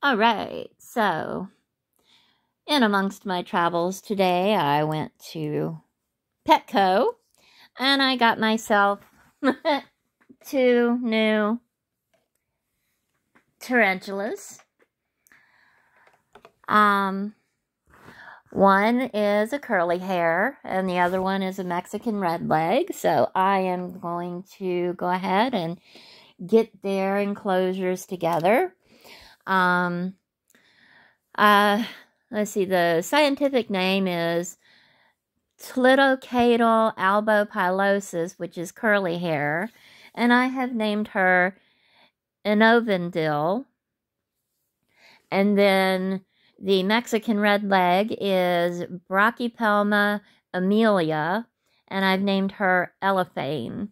All right, so in amongst my travels today, I went to Petco and I got myself two new tarantulas. Um, one is a curly hair and the other one is a Mexican red leg. So I am going to go ahead and get their enclosures together. Um, uh, let's see, the scientific name is Tliltocatl albopilosus, which is curly hair, and I have named her Enovendil. And then the Mexican red leg is Brachypelma emilia, and I've named her Elephane.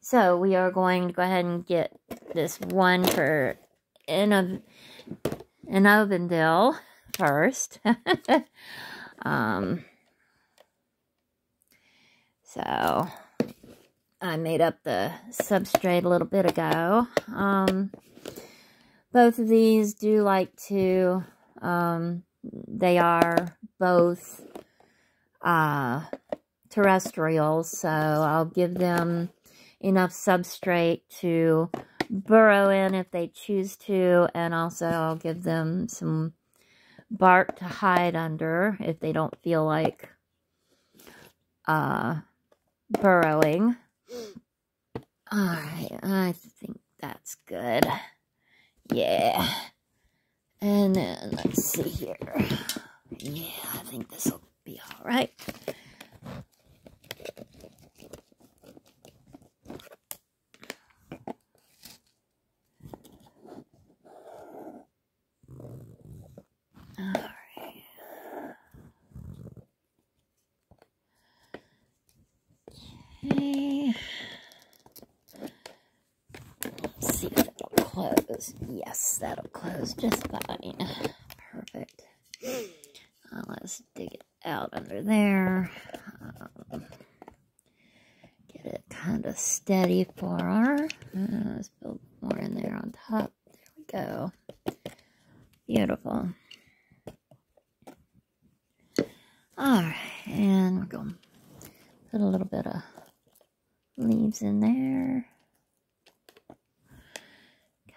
So we are going to go ahead and get this one for in a in Ovendale first. um, so I made up the substrate a little bit ago. Um, both of these do like to, um, they are both uh, terrestrials, so I'll give them enough substrate to burrow in if they choose to, and also I'll give them some bark to hide under if they don't feel like uh, burrowing. Alright, I think that's good. Yeah. And then, let's see here. Yeah, I think this will be alright. Okay. Let's see if that'll close. Yes, that'll close just fine. Perfect. Uh, let's dig it out under there. Um, get it kind of steady for her. Uh, let's build more in there on top. There we go. Beautiful. Alright, and we're going to put a little bit of leaves in there.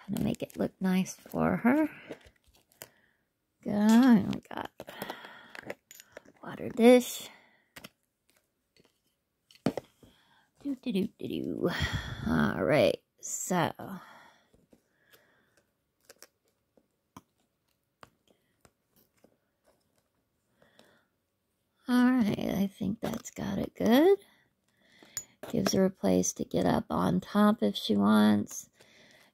Kind of make it look nice for her. Good. We got water dish. Do do do do do. All right. So. All right, I think that's got it good. Gives her a place to get up on top if she wants.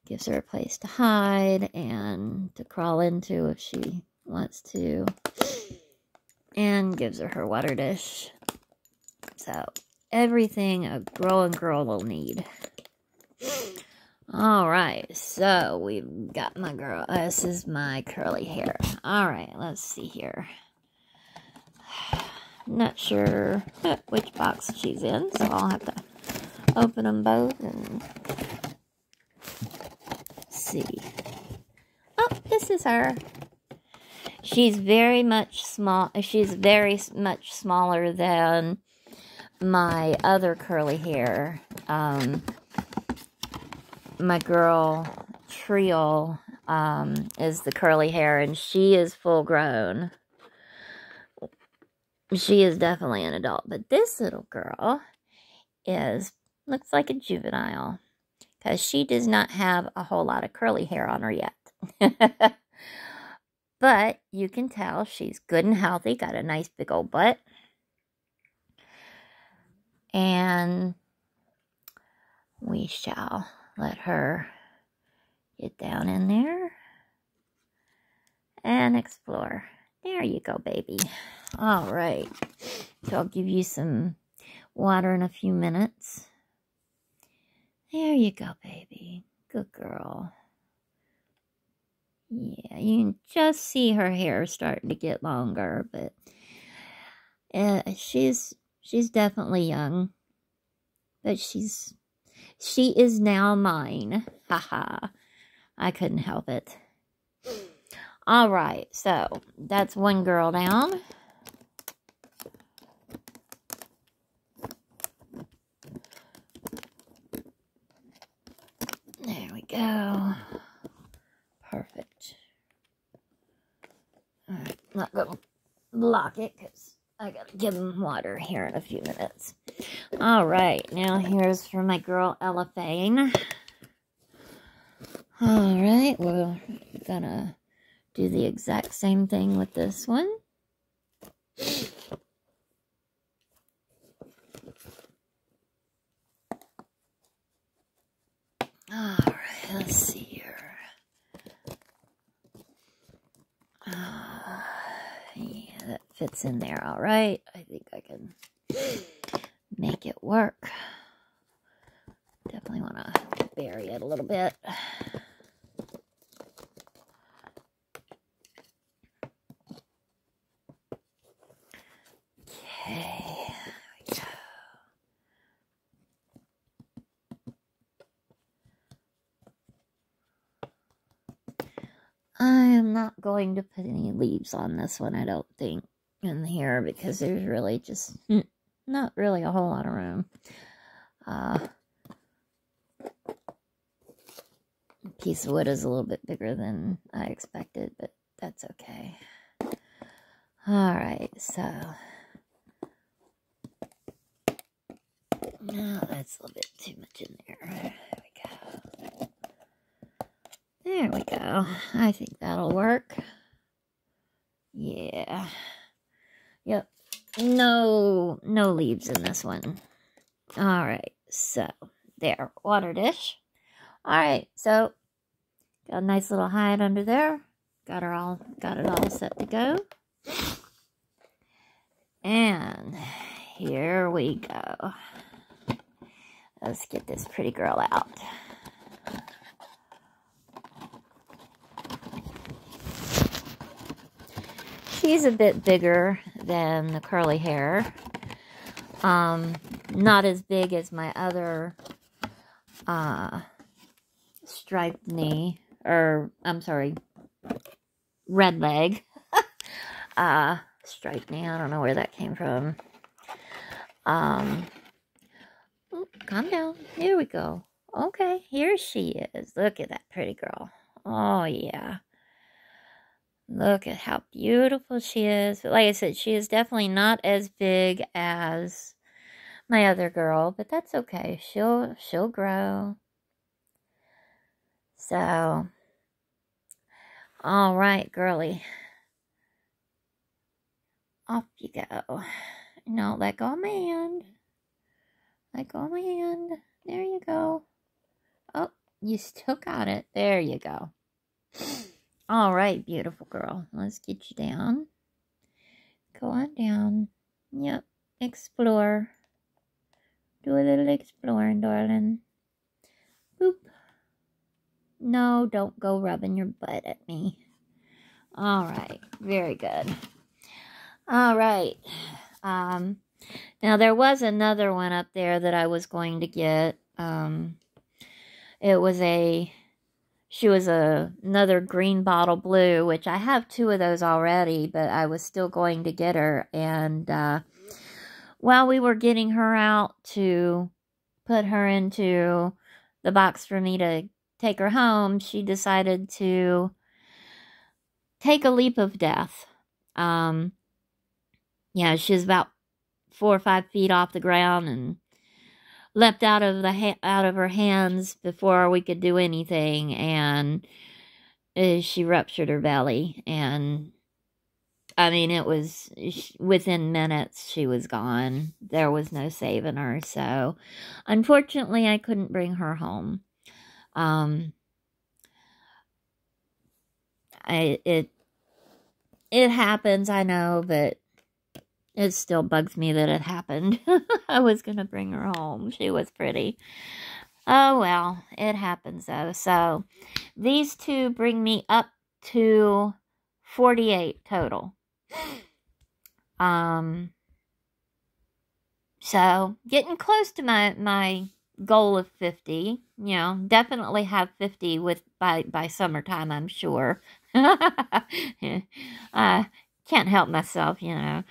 Gives her a place to hide and to crawl into if she wants to. And gives her her water dish. So, everything a growing girl will need. Alright, so we've got my girl. Oh, this is my curly hair. Alright, let's see here. Not sure which box she's in, so I'll have to open them both and see. Oh, this is her. She's very much small. She's very much smaller than my other curly hair. Um, my girl Trio um, is the curly hair, and she is full grown she is definitely an adult. But this little girl is, looks like a juvenile. Because she does not have a whole lot of curly hair on her yet. but you can tell she's good and healthy. Got a nice big old butt. And we shall let her get down in there and explore. There you go, baby. All right. So I'll give you some water in a few minutes. There you go, baby. Good girl. Yeah, you can just see her hair starting to get longer, but uh, she's she's definitely young. But she's she is now mine. Haha. I couldn't help it. All right, so that's one girl down. There we go. Perfect. All right, not going to block it because I got to give him water here in a few minutes. All right, now here's for my girl Elephane. All right, we're gonna do the exact same thing with this one. All right, let's see here. Uh, yeah, that fits in there all right. I think I can make it work. Definitely want to bury it a little bit. I am not going to put any leaves on this one, I don't think, in here because there's really just not really a whole lot of room. Uh, piece of wood is a little bit bigger than I expected, but that's okay. All right, so now that's a little bit too much in there. There we go. I think that'll work. Yeah. Yep. No, no leaves in this one. All right. So, there. Water dish. All right. So, got a nice little hide under there. Got her all, got it all set to go. And here we go. Let's get this pretty girl out. She's a bit bigger than the curly hair. Um, not as big as my other uh, striped knee, or I'm sorry, red leg. uh, striped knee, I don't know where that came from. Um, calm down. Here we go. Okay, here she is. Look at that pretty girl. Oh, yeah. Look at how beautiful she is. But like I said, she is definitely not as big as my other girl, but that's okay. She'll she'll grow. So all right, girly. Off you go. No, let go of my hand. Let go of my hand. There you go. Oh, you still got it. There you go. All right, beautiful girl. Let's get you down. Go on down. Yep. Explore. Do a little exploring, darling. Boop. No, don't go rubbing your butt at me. All right. Very good. All right. Um, now, there was another one up there that I was going to get. Um, it was a she was a another green bottle blue, which I have two of those already, but I was still going to get her. And uh, while we were getting her out to put her into the box for me to take her home, she decided to take a leap of death. Um, yeah, she was about four or five feet off the ground and leapt out of the ha- out of her hands before we could do anything, and uh, she ruptured her belly. And I mean, it was within minutes she was gone. There was no saving her. So, unfortunately, I couldn't bring her home. Um, I it it happens, I know, but it still bugs me that it happened. I was going to bring her home. She was pretty. Oh, well, it happens though. So these two bring me up to 48 total. Um, so getting close to my, my goal of 50. You know, definitely have 50 with by by summertime, I'm sure. I can't help myself, you know.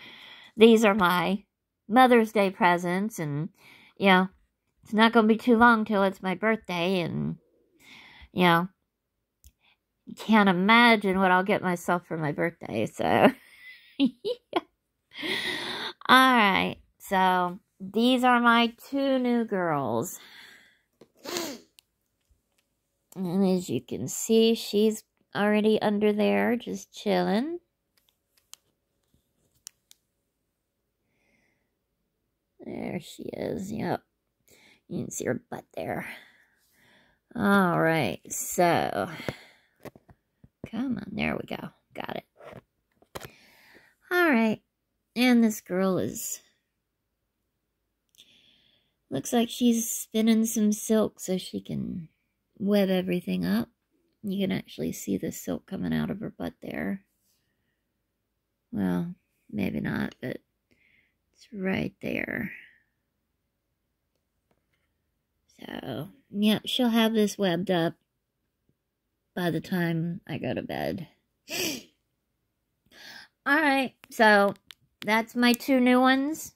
These are my Mother's Day presents and you know, it's not going to be too long till it's my birthday and you know, can't imagine what I'll get myself for my birthday, so All right. So, these are my two new girls. And as you can see, she's already under there, just chilling. There she is, yep. You can see her butt there. All right, so, come on, there we go. Got it. All right, and this girl is Looks like she's spinning some silk so she can web everything up. You can actually see the silk coming out of her butt there. Well, maybe not, but it's right there. So, yeah, she'll have this webbed up by the time I go to bed. Alright, so that's my two new ones.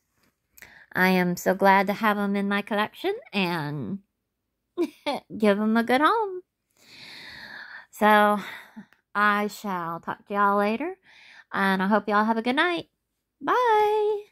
I am so glad to have them in my collection and give them a good home. So I shall talk to y'all later, and I hope y'all have a good night. Bye.